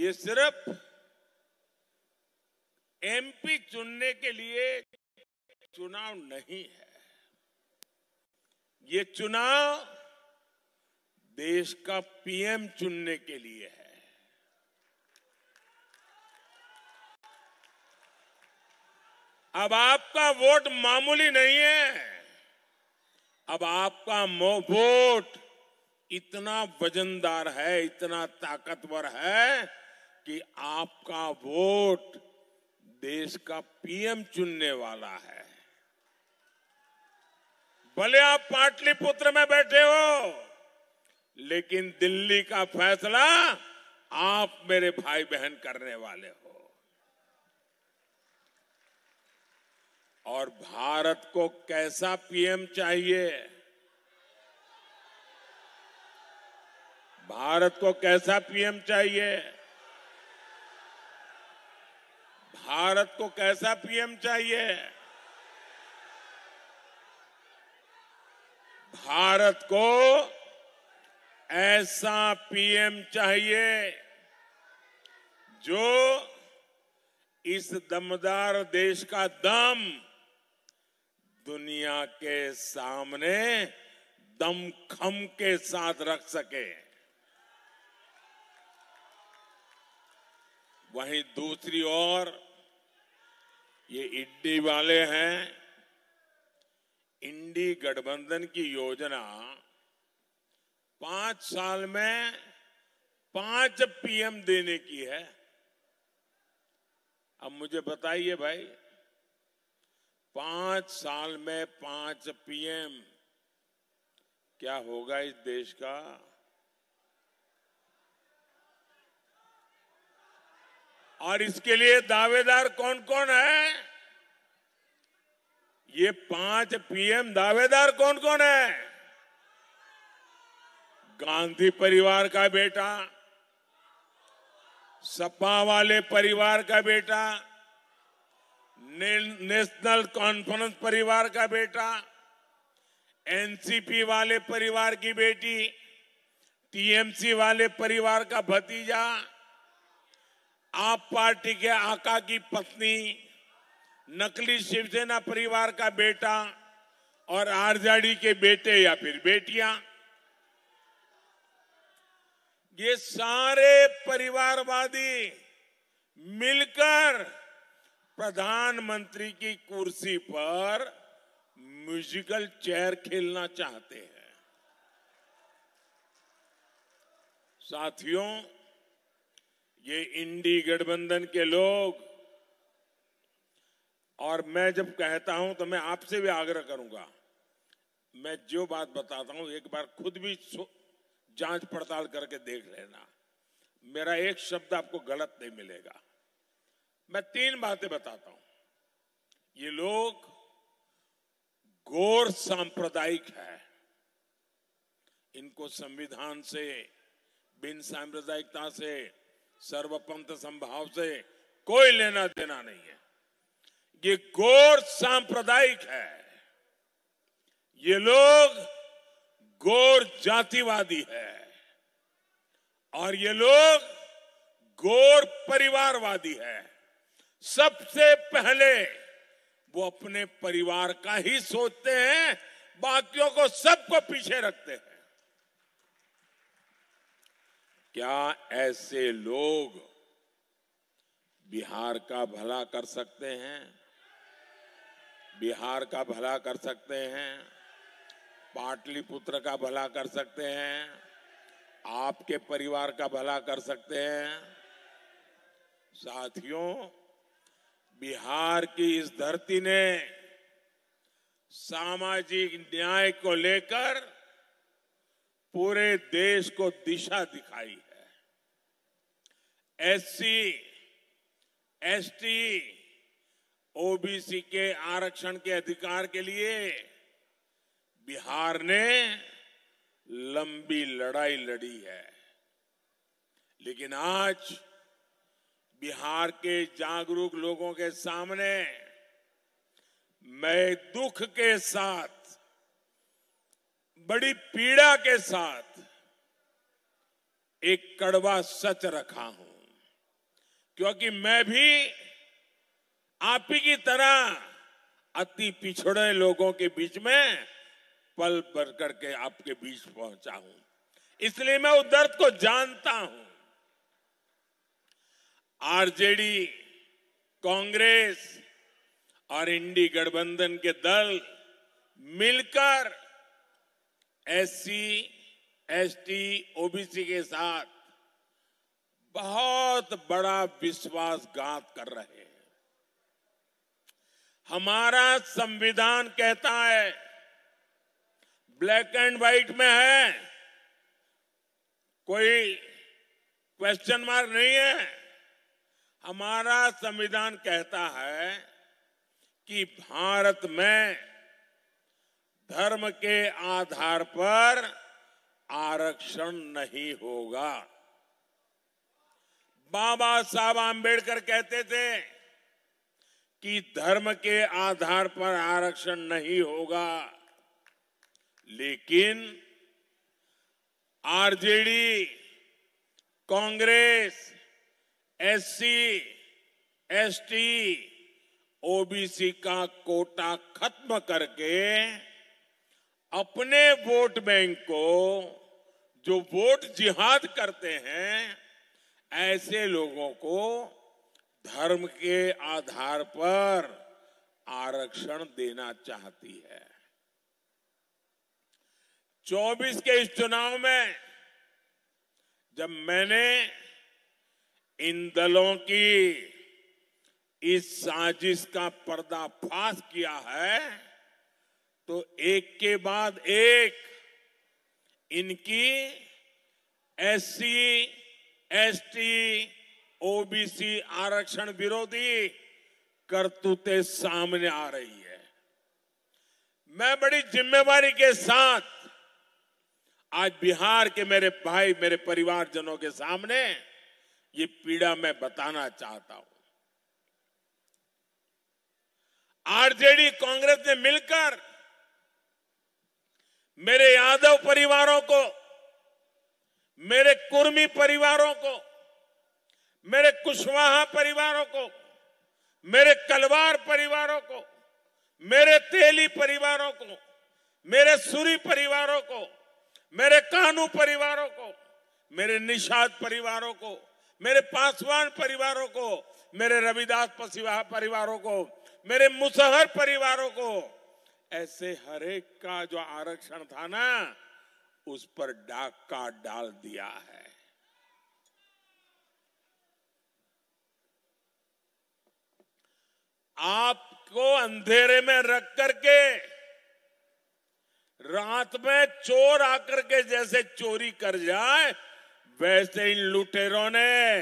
ये सिर्फ़ एमपी चुनने के लिए चुनाव नहीं है। ये चुनाव देश का पीएम चुनने के लिए है। अब आपका वोट मामूली नहीं है। अब आपका वोट इतना वजनदार है, इतना ताकतवर है कि आपका वोट देश का पीएम चुनने वाला है। भले आप पाटलिपुत्र में बैठे हो, लेकिन दिल्ली का फैसला आप मेरे भाई बहन करने वाले हो। और भारत को कैसा पीएम चाहिए? भारत को कैसा पीएम चाहिए? भारत को कैसा पीएम चाहिए? भारत को ऐसा पीएम चाहिए जो इस दमदार देश का दम दुनिया के सामने दमखम के साथ रख सके। वहीं दूसरी ओर ये इड्डी वाले हैं। इंडी गठबंधन की योजना पाँच साल में पाँच पीएम देने की है। अब मुझे बताइए भाई, पाँच साल में पाँच पीएम क्या होगा इस देश का? और इसके लिए दावेदार कौन कौन है? ये पाँच पीएम दावेदार कौन कौन है? गांधी परिवार का बेटा सपा वाले परिवार का बेटा ने, नेशनल कॉन्फ्रेंस परिवार का बेटा एनसीपी वाले परिवार की बेटी टीएमसी वाले परिवार का भतीजा आप पार्टी के आका की पत्नी, नकली शिवसेना परिवार का बेटा और आरजेडी के बेटे या फिर बेटियाँ, ये सारे परिवारवादी मिलकर प्रधानमंत्री की कुर्सी पर म्यूजिकल चेयर खेलना चाहते हैं। साथियों ये इंडी गठबंधन के लोग। और मैं जब कहता हूँ तो मैं आपसे भी आग्रह करूँगा। मैं जो बात बताता हूँ, एक बार खुद भी जाँच पड़ताल करके देख लेना। मेरा एक शब्द आपको गलत नहीं मिलेगा। मैं तीन बातें बताता हूँ। ये लोग गौर सांप्रदायिक है। इनको संविधान से, बिन सांप्रदायिकता से सर्वपंथ संभाव से कोई लेना देना नहीं है। ये गौर सांप्रदायिक है। ये लोग गौर जातिवादी है। और ये लोग गौर परिवारवादी है। सबसे पहले वो अपने परिवार का ही सोचते हैं, बाकियों को सबको पीछे रखते हैं। क्या ऐसे लोग बिहार का भला कर सकते हैं? बिहार का भला कर सकते हैं? पाटलिपुत्र का भला कर सकते हैं? आपके परिवार का भला कर सकते हैं? साथियों, बिहार की इस धरती ने सामाजिक न्याय को लेकर पूरे देश को दिशा दिखाई है। एससी एसटी ओबीसी के आरक्षण के अधिकार के लिए बिहार ने लंबी लड़ाई लड़ी है। लेकिन आज बिहार के जागरूक लोगों के सामने मैं दुख के साथ, बड़ी पीड़ा के साथ एक कड़वा सच रखा हूँ। क्योंकि मैं भी आप ही की तरह अति पिछड़े लोगों के बीच में पल भर करके आपके बीच पहुँचा हूँ। इसलिए मैं उस दर्द को जानता हूँ। आरजेडी, कांग्रेस और इंडी गठबंधन के दल मिलकर एससी, एसटी, ओबीसी के साथ बहुत बड़ा विश्वासघात कर रहे हैं। हमारा संविधान कहता है, ब्लैक एंड व्हाइट में है, कोई क्वेश्चन मार्क नहीं है। हमारा संविधान कहता है कि भारत में धर्म के आधार पर आरक्षण नहीं होगा। बाबा साहब आंबेडकर कहते थे कि धर्म के आधार पर आरक्षण नहीं होगा, लेकिन RJD, Congress, SC, ST, OBC का कोटा खत्म करके अपने वोट बैंक को, जो वोट जिहाद करते हैं ऐसे लोगों को धर्म के आधार पर आरक्षण देना चाहती है। 24 के इस चुनाव में जब मैंने इन दलों की इस साजिश का पर्दाफाश किया है तो एक के बाद एक इनकी एससी एसटी, ओबीसी, आरक्षण विरोधी करतूतें सामने आ रही है। मैं बड़ी जिम्मेवारी के साथ आज बिहार के मेरे भाई, मेरे परिवारजनों के सामने ये पीड़ा मैं बताना चाहता हूँ। आरजेडी कांग्रेस ने मिलकर मेरे यादव परिवारों को मेरे कुर्मी परिवारों को मेरे कुशवाहा परिवारों को मेरे कलवार परिवारों को मेरे तेली परिवारों को मेरे सुरी परिवारों को मेरे कानू परिवारों को मेरे निषाद परिवारों को मेरे पासवान परिवारों को मेरे रविदास पसिवाहा परिवारों को मेरे मुसहर परिवारों को ऐसे हरेक का जो आरक्षण था ना उस पर डाका डाल दिया है। आपको अंधेरे में रख करके, रात में चोर आकर के जैसे चोरी कर जाए, वैसे इन लुटेरों ने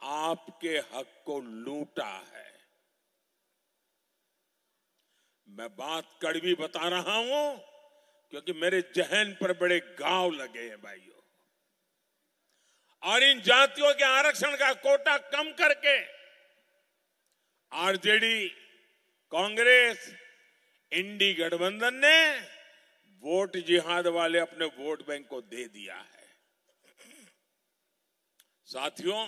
आपके हक को लूटा है। मैं बात कड़वी बता रहा हूँ क्योंकि मेरे जहन पर बड़े गाँव लगे हैं भाइयों। और इन जातियों के आरक्षण का कोटा कम करके आरजेडी, कांग्रेस इंडी गठबंधन ने वोट जिहाद वाले अपने वोट बैंक को दे दिया है। साथियों,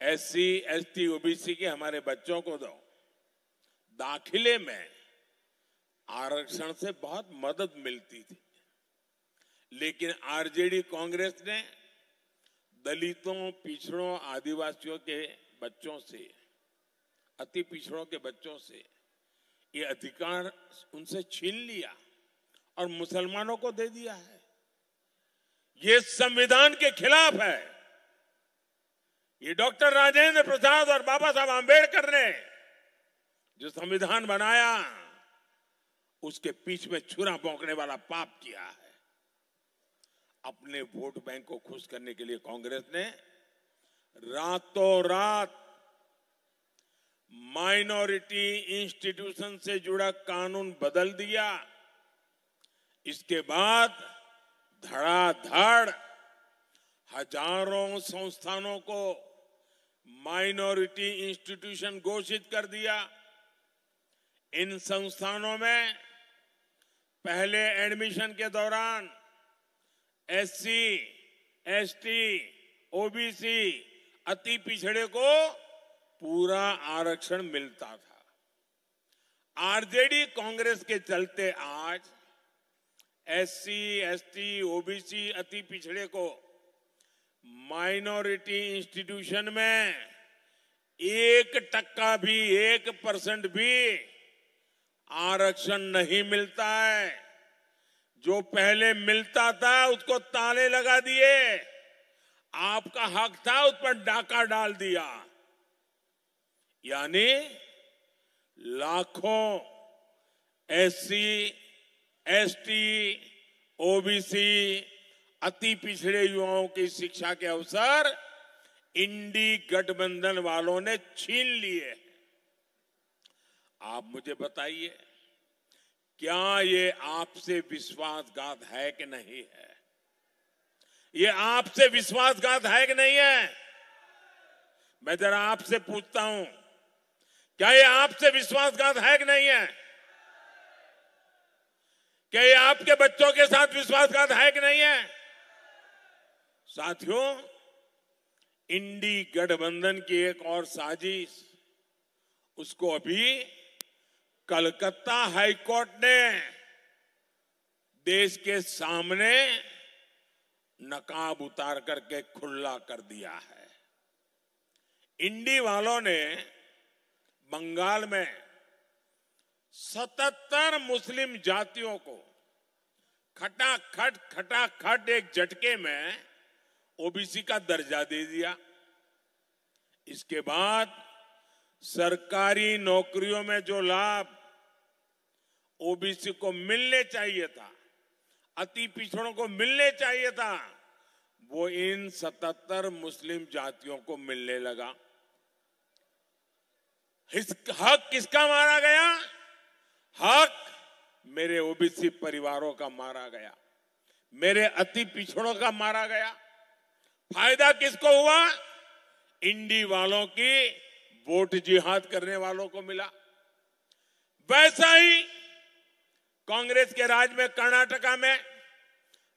एससी, एसटी, ओबीसी के हमारे बच्चों को दो। दाखिले में आरक्षण से बहुत मदद मिलती थी। लेकिन आरजेडी कांग्रेस ने दलितों, पिछड़ों, आदिवासियों के बच्चों से, अति पिछड़ों के बच्चों से ये अधिकार उनसे छीन लिया और मुसलमानों को दे दिया है। ये संविधान के खिलाफ है। ये डॉक्टर राजेंद्र प्रसाद और बाबा साहब आंबेडकर ने जो संविधान बनाया उसके पीछ में छुरा भोंकने वाला पाप किया है। अपने वोट बैंक को खुश करने के लिए कांग्रेस ने रातों रात माइनॉरिटी इंस्टीट्यूशन से जुड़ा कानून बदल दिया। इसके बाद धड़ाधड़ हज़ारों संस्थानों को माइनॉरिटी इंस्टीट्यूशन घोषित कर दिया। इन संस्थानों में पहले एडमिशन के दौरान एससी, एसटी, ओबीसी अति पिछड़े को पूरा आरक्षण मिलता था। आरजेडी कांग्रेस के चलते आज एससी, एसटी, ओबीसी अति पिछड़े को माइनॉरिटी इंस्टीट्यूशन में एक टक्का भी एक परसेंट भी आरक्षण नहीं मिलता है। जो पहले मिलता था उसको ताले लगा दिए। आपका हक था उस पर डाका डाल दिया। यानी लाखों एससी, एसटी, ओबीसी अति पिछड़े युवाओं की शिक्षा के अवसर इंडी गठबंधन वालों ने छीन लिए। आप मुझे बताइए, क्या ये आपसे विश्वासघात है कि नहीं है? ये आपसे विश्वासघात है कि नहीं है? मैं जरा आपसे पूछता हूँ, क्या ये आपसे विश्वासघात है कि नहीं है? क्या ये आपके बच्चों के साथ विश्वासघात है कि नहीं है? साथियों, इंडी गठबंधन की एक और साजिश, उसको अभी कलकत्ता हाईकोर्ट ने देश के सामने नकाब उतार करके खुला कर दिया है। इंडी वालों ने बंगाल में 77 मुस्लिम जातियों को खटाखट खटाखट एक झटके में ओबीसी का दर्जा दे दिया। इसके बाद सरकारी नौकरियों में जो लाभ ओबीसी को मिलने चाहिए था, अति पिछड़ों को मिलने चाहिए था, वो इन 77 मुस्लिम जातियों को मिलने लगा। हक किसका मारा गया? हक मेरे ओबीसी परिवारों का मारा गया, मेरे अति पिछड़ों का मारा गया। फ़ायदा किसको हुआ? इंडी वालों की वोट जिहाद करने वालों को मिला। वैसा ही कांग्रेस के राज में, कर्नाटका में,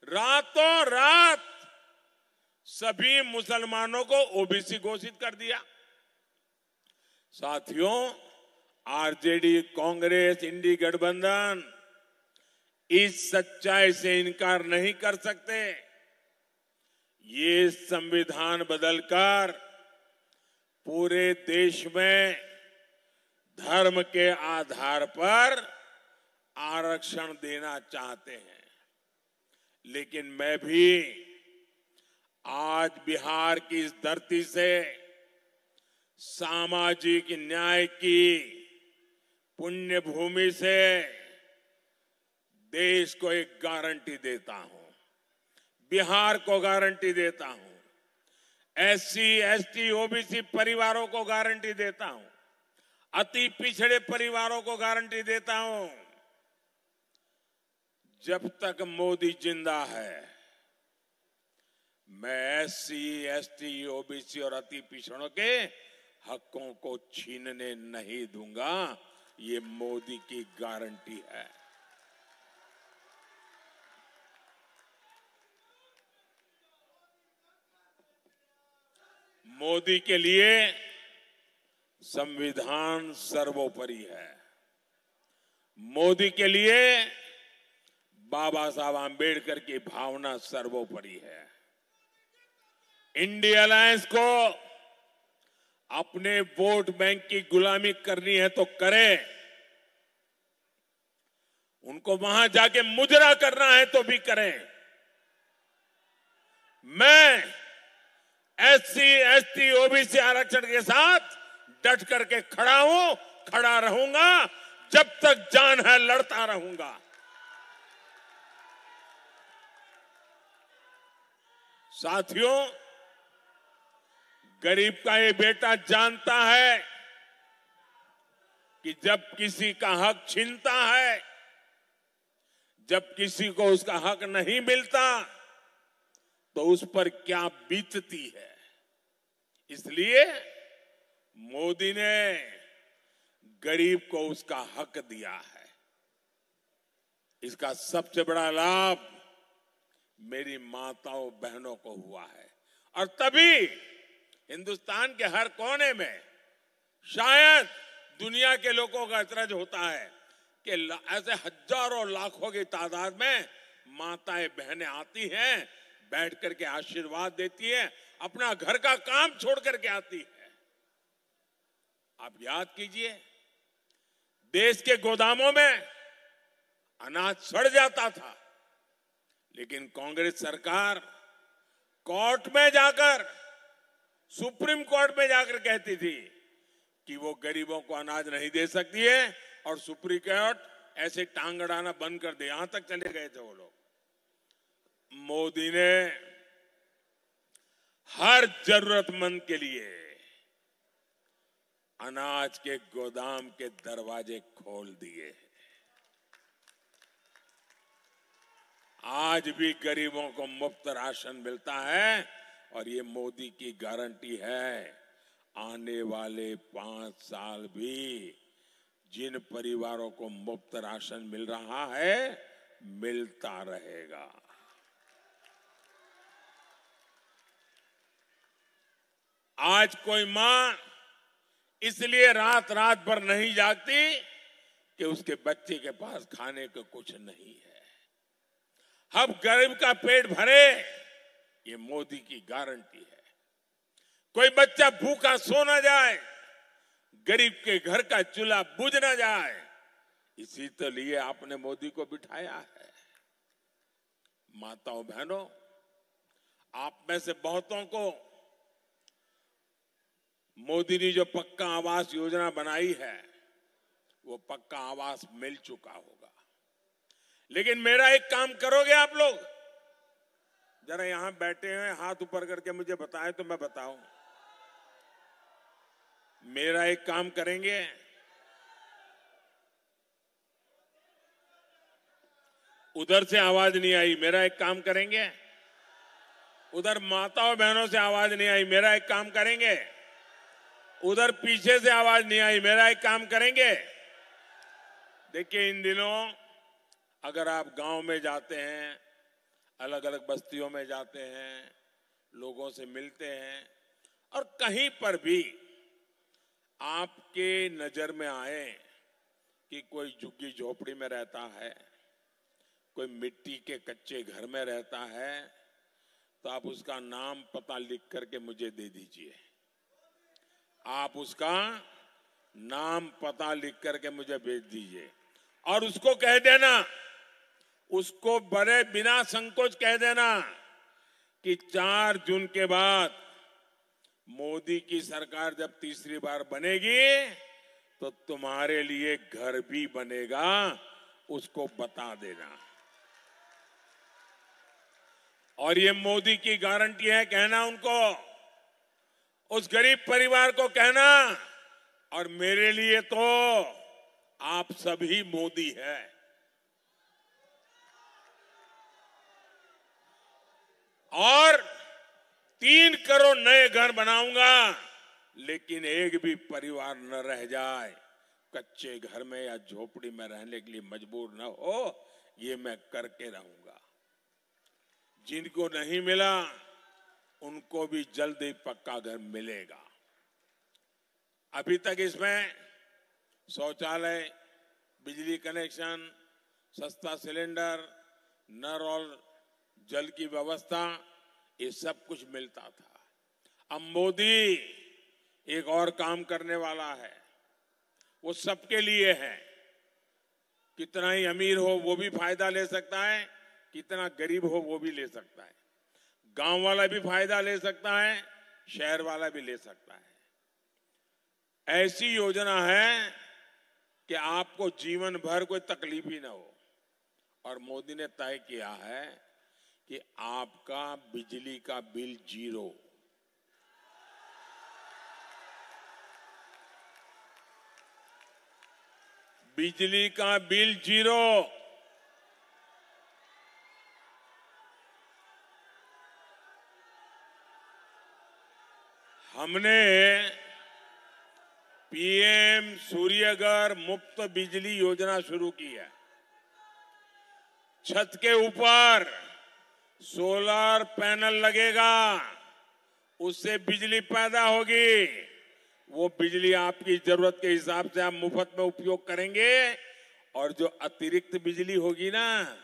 रातों रात सभी मुसलमानों को ओबीसी घोषित कर दिया। साथियों, आरजेडी, कांग्रेस, इंडी गठबंधन इस सच्चाई से इनकार नहीं कर सकते। ये संविधान बदलकर पूरे देश में धर्म के आधार पर आरक्षण देना चाहते हैं। लेकिन मैं भी आज बिहार की इस धरती से सामाजिक न्याय की पुण्य भूमि से देश को एक गारंटी देता हूँ। बिहार को गारंटी देता हूँ। एससी, एसटी, ओबीसी परिवारों को गारंटी देता हूँ। अति पिछड़े परिवारों को गारंटी देता हूँ। जब तक मोदी ज़िंदा है, मैं S C S T OBC और अति पिछड़ों के हकों को छीनने नहीं दूँगा। ये मोदी की गारंटी है। मोदी के लिए संविधान सर्वोपरि है। मोदी के लिए बाबा साहब आंबेडकर की भावना सर्वोपरि है। इंडिया अलायंस को अपने वोट बैंक की गुलामी करनी है तो करे। उनको वहाँ जाके मुजरा करना है तो भी करें। मैं एससी एसटी ओबीसी आरक्षण के साथ डट करके खड़ा हूँ, खड़ा रहूँगा, जब तक जान है लड़ता रहूँगा। साथियों, गरीब का ये बेटा जानता है कि जब किसी का हक छीनता है, जब किसी को उसका हक नहीं मिलता तो उस पर क्या बीतती है? इसलिए मोदी ने गरीब को उसका हक दिया है। इसका सबसे बड़ा लाभ मेरी माताओं बहनों को हुआ है। और तभी हिंदुस्तान के हर कोने में शायद दुनिया के लोगों का अचरज होता है कि ऐसे हज़ारों लाखों की तादाद में माताएँ बहनें आती हैं, बैठ करके आशीर्वाद देती हैं, अपना घर का काम छोड़ करके आती है। आप याद कीजिए, देश के गोदामों में अनाज सड़ जाता था। लेकिन कांग्रेस सरकार कोर्ट में जाकर, सुप्रीम कोर्ट में जाकर कहती थी कि वो गरीबों को अनाज नहीं दे सकती है और सुप्रीम कोर्ट ऐसे टांग अड़ाना बंद कर दे। यहाँ तक चले गए थे वो लोग। मोदी ने हर जरूरतमंद के लिए अनाज के गोदाम के दरवाजे खोल दिए। आज भी गरीबों को मुफ़्त राशन मिलता है और ये मोदी की गारंटी है। आने वाले पाँच साल भी जिन परिवारों को मुफ़्त राशन मिल रहा है, मिलता रहेगा। आज कोई माँ इसलिए रात रात भर नहीं जागती कि उसके बच्चे के पास खाने को कुछ नहीं है। अब गरीब का पेट भरे, ये मोदी की गारंटी है। कोई बच्चा भूखा सो ना जाए, गरीब के घर का चूल्हा बुझ ना जाए, इसी तो लिए आपने मोदी को बिठाया है। माताओं बहनों, आप में से बहुतों को मोदी ने जो पक्का आवास योजना बनाई है, वो पक्का आवास मिल चुका होगा। लेकिन मेरा एक काम करोगे आप लोग? जरा यहाँ बैठे हैं, हाथ ऊपर करके मुझे बताएँ तो मैं बताऊँ। मेरा एक काम करेंगे? उधर से आवाज़ नहीं आई, मेरा एक काम करेंगे? उधर माताओं बहनों से आवाज़ नहीं आई, मेरा एक काम करेंगे? उधर पीछे से आवाज़ नहीं आई, मेरा एक काम करेंगे? देखिए इन दिनों अगर आप गाँव में जाते हैं अलग अलग बस्तियों में जाते हैं, लोगों से मिलते हैं, और कहीं पर भी आपके नज़र में आए कि कोई झुग्गी झोपड़ी में रहता है, कोई मिट्टी के कच्चे घर में रहता है तो आप उसका नाम पता लिख करके मुझे दे दीजिए। आप उसका नाम पता लिख करके मुझे भेज दीजिए। और उसको कह देना उसको बड़े बिना संकोच कह देना कि चार जून के बाद मोदी की सरकार जब तीसरी बार बनेगी तो तुम्हारे लिए घर भी बनेगा, उसको बता देना। और ये मोदी की गारंटी है, कहना उनको, उस गरीब परिवार को कहना, और मेरे लिए तो आप सभी मोदी है। और तीन करोड़ नए घर बनाऊँगा, लेकिन एक भी परिवार न रह जाए। कच्चे घर में या झोपड़ी में रहने के लिए मजबूर न हो, ये मैं करके रहूँगा। जिनको नहीं मिला, उनको भी जल्द ही पक्का घर मिलेगा। अभी तक इसमें शौचालय, बिजली कनेक्शन, सस्ता सिलेंडर, नर और जल की व्यवस्था, ये सब कुछ मिलता था। अब मोदी एक और काम करने वाला है। वो सबके लिए है। कितना ही अमीर हो, वो भी फ़ायदा ले सकता है। कितना गरीब हो, वो भी ले सकता है। गाँव वाला भी फ़ायदा ले सकता है, शहर वाला भी ले सकता है। ऐसी योजना है कि आपको जीवन भर कोई तकलीफ़ ही ना हो। और मोदी ने तय किया है कि आपका बिजली का बिल ज़ीरो। बिजली का बिल ज़ीरो। हमने पीएम सूर्यघर मुफ़्त बिजली योजना शुरू की है। छत के ऊपर सोलर पैनल लगेगा, उससे बिजली पैदा होगी। वो बिजली आपकी ज़रूरत के हिसाब से आप मुफ़्त में उपयोग करेंगे और जो अतिरिक्त बिजली होगी ना,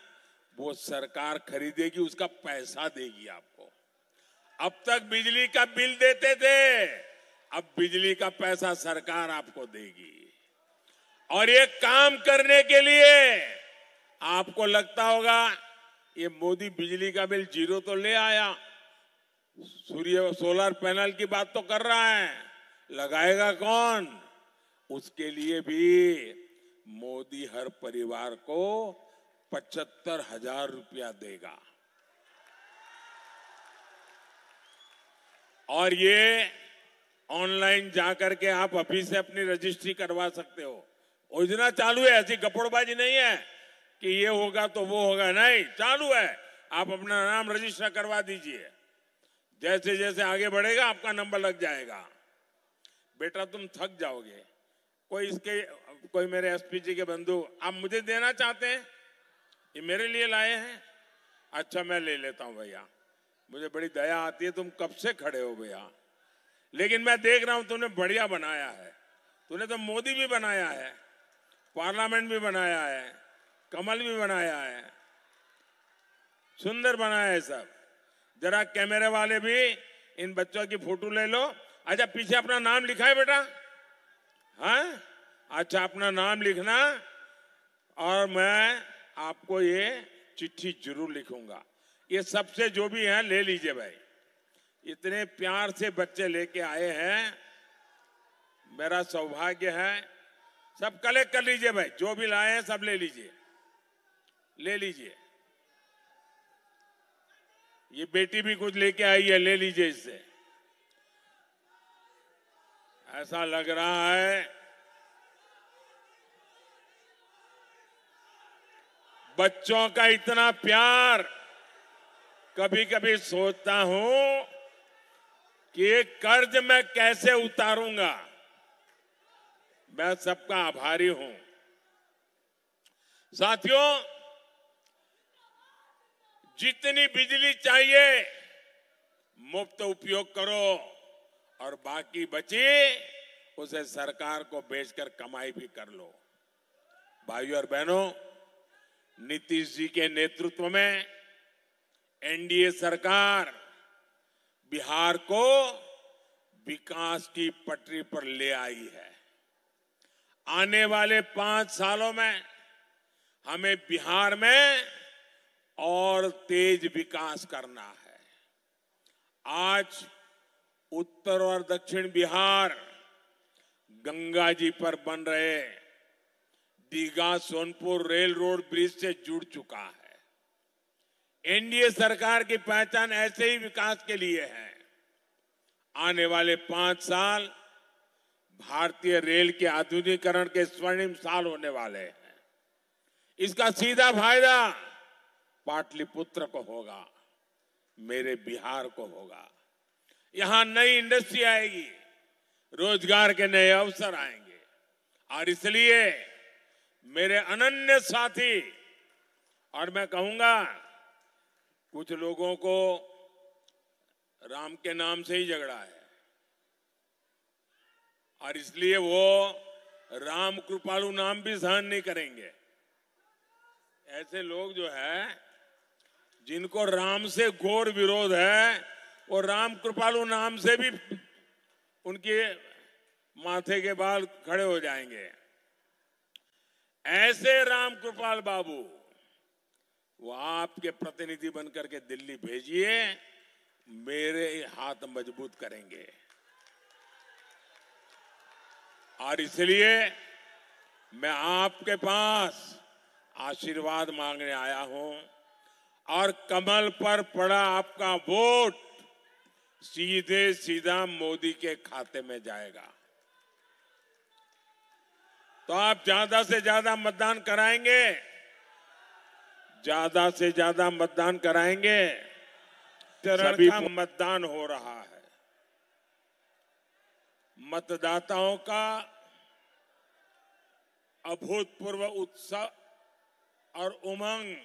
वो सरकार खरीदेगी, उसका पैसा देगी आपको। अब तक बिजली का बिल देते थे, अब बिजली का पैसा सरकार आपको देगी। और ये काम करने के लिए आपको लगता होगा ये मोदी बिजली का बिल ज़ीरो तो ले आया। सूर्य सोलर पैनल की बात तो कर रहा है। लगाएगा कौन? उसके लिए भी मोदी हर परिवार को पचहत्तर हज़ार रुपया देगा। और ये ऑनलाइन जाकर के आप अभी से अपनी रजिस्ट्री करवा सकते हो। योजना चालू है, ऐसी गपड़बाजी नहीं है। कि ये होगा तो वो होगा। नहीं, चालू है। आप अपना नाम रजिस्टर करवा दीजिए। जैसे जैसे आगे बढ़ेगा, आपका नंबर लग जाएगा। बेटा, तुम थक जाओगे। कोई इसके, कोई मेरे एसपी जी के बंधु, आप मुझे देना चाहते हैं? ये मेरे लिए लाए हैं? अच्छा मैं ले लेता हूँ भैया। मुझे बड़ी दया आती है, तुम कब से खड़े हो भैया? लेकिन मैं देख रहा हूँ, तुमने बढ़िया बनाया है। तूने तो मोदी भी बनाया है, पार्लियामेंट भी बनाया है। कमल भी बनाया है। सुंदर बनाया है सब। जरा कैमरे वाले भी इन बच्चों की फ़ोटो ले लो। अच्छा पीछे अपना नाम लिखा है बेटा? हाँ? अच्छा अपना नाम लिखना। और मैं आपको ये चिट्ठी ज़रूर लिखूँगा। ये सबसे जो भी है, ले लीजिए भाई। इतने प्यार से बच्चे लेके आए हैं। मेरा सौभाग्य है। सब कलेक्ट कर लीजिए भाई। जो भी लाए हैं, सब ले लीजिए। ले लीजिए। ये बेटी भी कुछ लेके आई है, ले लीजिए इससे। ऐसा लग रहा है बच्चों का इतना प्यार कभी कभी सोचता हूँ कि ये कर्ज मैं कैसे उतारूँगा। मैं सबका आभारी हूँ। साथियों जितनी बिजली चाहिए, मुफ़्त उपयोग करो। और बाकी बची, उसे सरकार को बेचकर कमाई भी कर लो। भाइयों और बहनों, नीतीश जी के नेतृत्व में एनडीए सरकार बिहार को विकास की पटरी पर ले आई है। आने वाले पाँच सालों में हमें बिहार में और तेज विकास करना है। आज उत्तर और दक्षिण बिहार गंगा जी पर बन रहे Digha Sonpur rail road bridge से जुड़ चुका है। एनडीए सरकार की पहचान ऐसे ही विकास के लिए है। आने वाले पाँच साल भारतीय रेल के आधुनिकीकरण के स्वर्णिम साल होने वाले हैं। इसका सीधा फ़ायदा पाटलिपुत्र को होगा, मेरे बिहार को होगा। यहाँ नई इंडस्ट्री आएगी, रोज़गार के नए अवसर आएँगे। और इसलिए मेरे अनन्य साथी, और मैं कहूँगा, कुछ लोगों को राम के नाम से ही झगड़ा है। और इसलिए वो राम कृपालु नाम भी सहन नहीं करेंगे। ऐसे लोग जो है जिनको राम से घोर विरोध है वो राम कृपालु नाम से भी उनके माथे के बाल खड़े हो जाएँगे। ऐसे राम कृपाल बाबू, वो आपके प्रतिनिधि बनकर के दिल्ली भेजिए, मेरे हाथ मज़बूत करेंगे। और इसलिए मैं आपके पास आशीर्वाद मांगने आया हूँ। और कमल पर पड़ा आपका वोट सीधे सीधा मोदी के खाते में जाएगा। तो आप ज़्यादा से ज़्यादा मतदान कराएँगे। ज़्यादा से ज़्यादा मतदान कराएँगे। सभी मतदान हो रहा है। मतदाताओं का अभूतपूर्व उत्साह और उमंग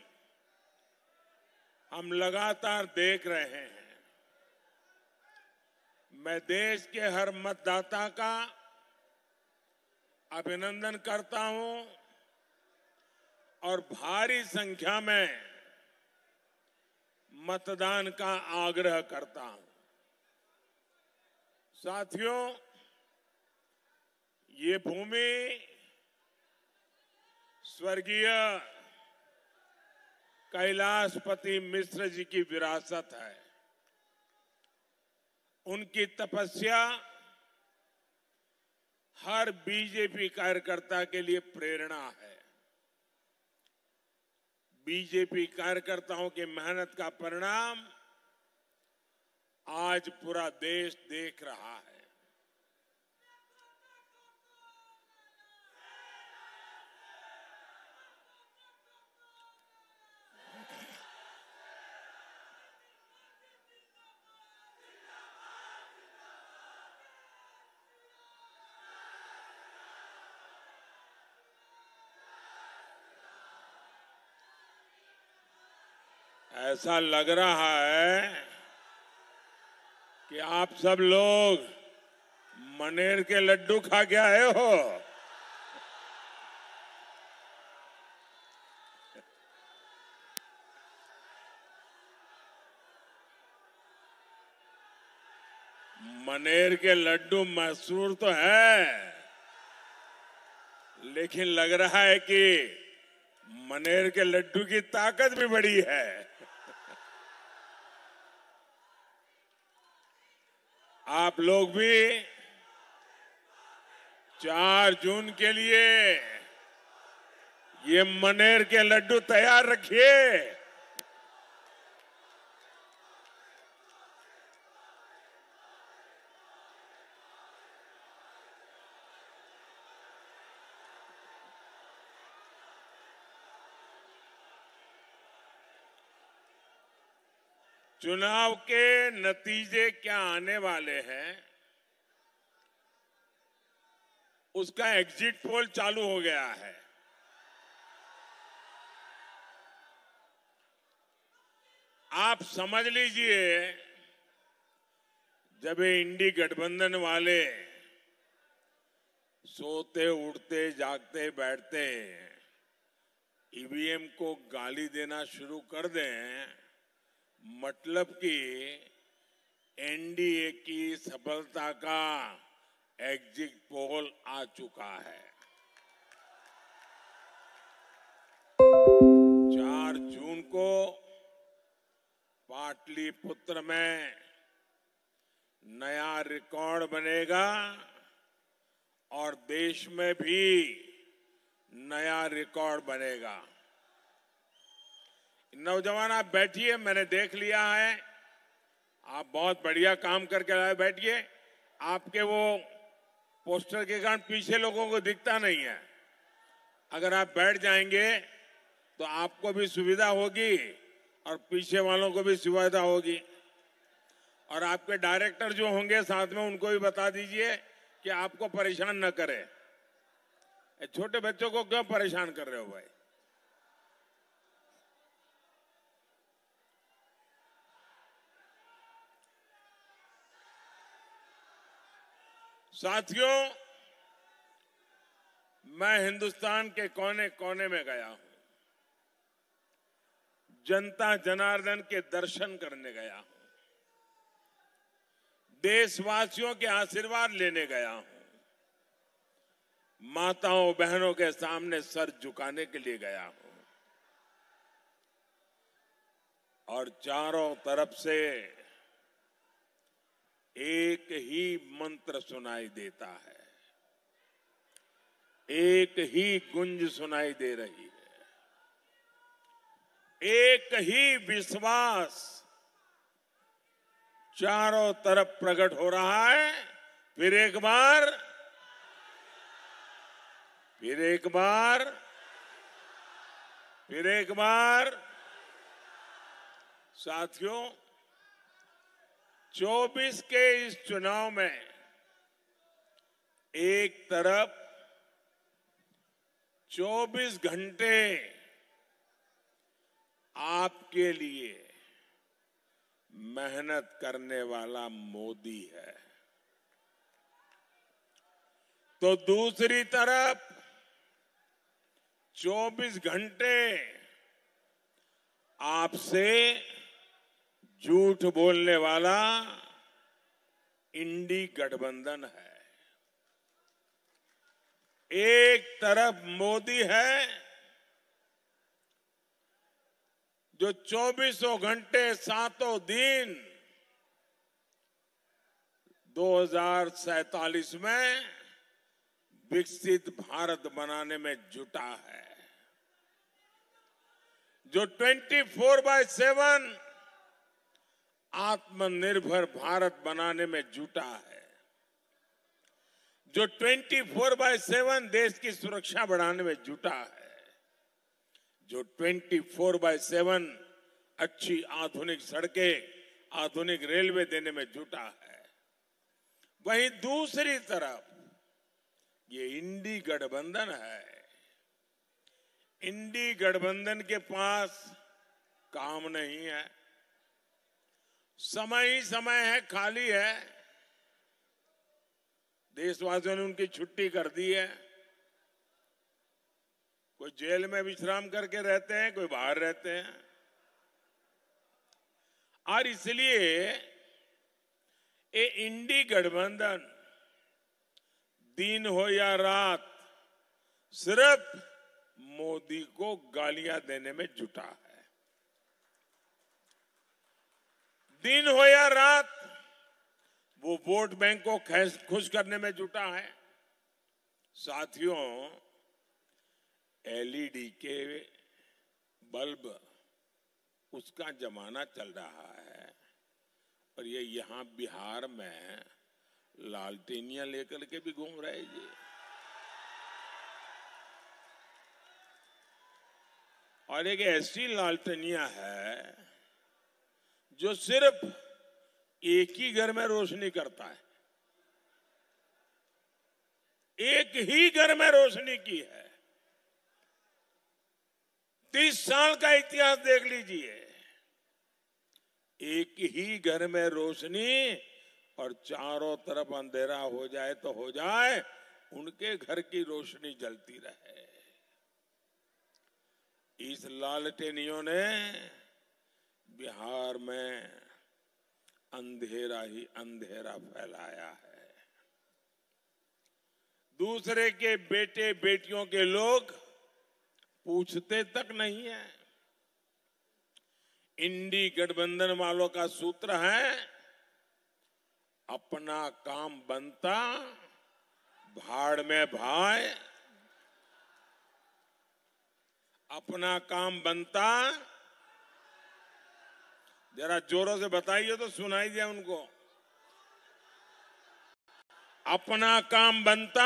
हम लगातार देख रहे हैं। मैं देश के हर मतदाता का अभिनंदन करता हूँ और भारी संख्या में मतदान का आग्रह करता हूँ। साथियों, ये भूमि स्वर्गीय कैलाशपति मिश्र जी की विरासत है। उनकी तपस्या हर बीजेपी कार्यकर्ता के लिए प्रेरणा है। बीजेपी कार्यकर्ताओं की मेहनत का परिणाम आज पूरा देश देख रहा है। ऐसा लग रहा है कि आप सब लोग मनेर के लड्डू खा के आए हो। मनेर के लड्डू मशहूर तो है, लेकिन लग रहा है कि मनेर के लड्डू की ताकत भी बड़ी है। आप लोग भी चार जून के लिए ये मनेर के लड्डू तैयार रखिए। चुनाव के नतीजे क्या आने वाले हैं? उसका एग्जिट पोल चालू हो गया है। आप समझ लीजिए, जब ये इंडी गठबंधन वाले सोते, उठते, जागते, बैठते ईवीएम को गाली देना शुरू कर दें मतलब कि एनडीए की सफलता का एग्जिट पोल आ चुका है। चार जून को पाटलिपुत्र में नया रिकॉर्ड बनेगा और देश में भी नया रिकॉर्ड बनेगा। नौजवान, आप बैठिए, मैंने देख लिया है। आप बहुत बढ़िया काम करके आए, बैठिए। आपके वो पोस्टर के कारण पीछे लोगों को दिखता नहीं है। अगर आप बैठ जाएँगे तो आपको भी सुविधा होगी और पीछे वालों को भी सुविधा होगी। और आपके डायरेक्टर जो होंगे साथ में, उनको भी बता दीजिए कि आपको परेशान न करे। छोटे बच्चों को क्यों परेशान कर रहे हो भाई? साथियों, मैं हिंदुस्तान के कोने कोने में गया हूँ। जनता जनार्दन के दर्शन करने गया हूँ। देशवासियों के आशीर्वाद लेने गया हूँ। माताओं, बहनों के सामने सर झुकाने के लिए गया हूँ। और चारों तरफ़ से एक ही मंत्र सुनाई देता है। एक ही गुंज सुनाई दे रही है। एक ही विश्वास चारों तरफ़ प्रकट हो रहा है, फिर एक बार, फिर एक बार, फिर एक बार। साथियों 24 के इस चुनाव में एक तरफ़ 24 घंटे आपके लिए मेहनत करने वाला मोदी है। तो दूसरी तरफ़ 24 घंटे आपसे झूठ बोलने वाला इंडी गठबंधन है। एक तरफ़ मोदी है, जो चौबीसों घंटे सातों दिन 2047 में विकसित भारत बनाने में जुटा है। जो 24 फोर बाय सेवन आत्मनिर्भर भारत बनाने में जुटा है। जो 24 फोर बाय सेवन देश की सुरक्षा बढ़ाने में जुटा है, जो 24 फोर बाय सेवन अच्छी आधुनिक सड़कें, आधुनिक रेलवे देने में जुटा है। वहीं दूसरी तरफ़ ये इंडी गठबंधन है। इंडी गठबंधन के पास काम नहीं है। समय ही समय है, खाली है। देशवासियों ने उनकी छुट्टी कर दी है। कोई जेल में विश्राम करके रहते हैं, कोई बाहर रहते हैं। और इसलिए ये इंडी गठबंधन दिन हो या रात सिर्फ़ मोदी को गालियाँ देने में जुटा है दिन हो या रात, वो वोट बैंक को खुश करने में जुटा है। साथियों, एलईडी के बल्ब उसका जमाना चल रहा है और ये यहाँ बिहार में लालटेनिया लेकर के भी घूम रहे जी। और एक ऐसी लालटेनिया है जो सिर्फ़ एक ही घर में रोशनी करता है। एक ही घर में रोशनी की है। तीस साल का इतिहास देख लीजिए। एक ही घर में रोशनी और चारों तरफ़ अंधेरा हो जाए तो हो जाए, उनके घर की रोशनी जलती रहे। इस लालटेनियों ने बिहार में अंधेरा ही अंधेरा फैलाया है। दूसरे के बेटे बेटियों के लोग पूछते तक नहीं है। इंडी गठबंधन वालों का सूत्र है, अपना काम बनता, भाड़ में भाई अपना काम बनता जरा जोरों से बताइए तो सुनाई दिया उनको। अपना काम बनता,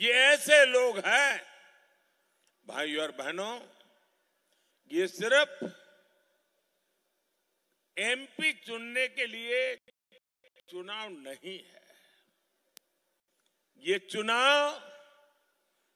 ये ऐसे लोग हैं। भाई और बहनों, ये सिर्फ़ एमपी चुनने के लिए चुनाव नहीं है। ये चुनाव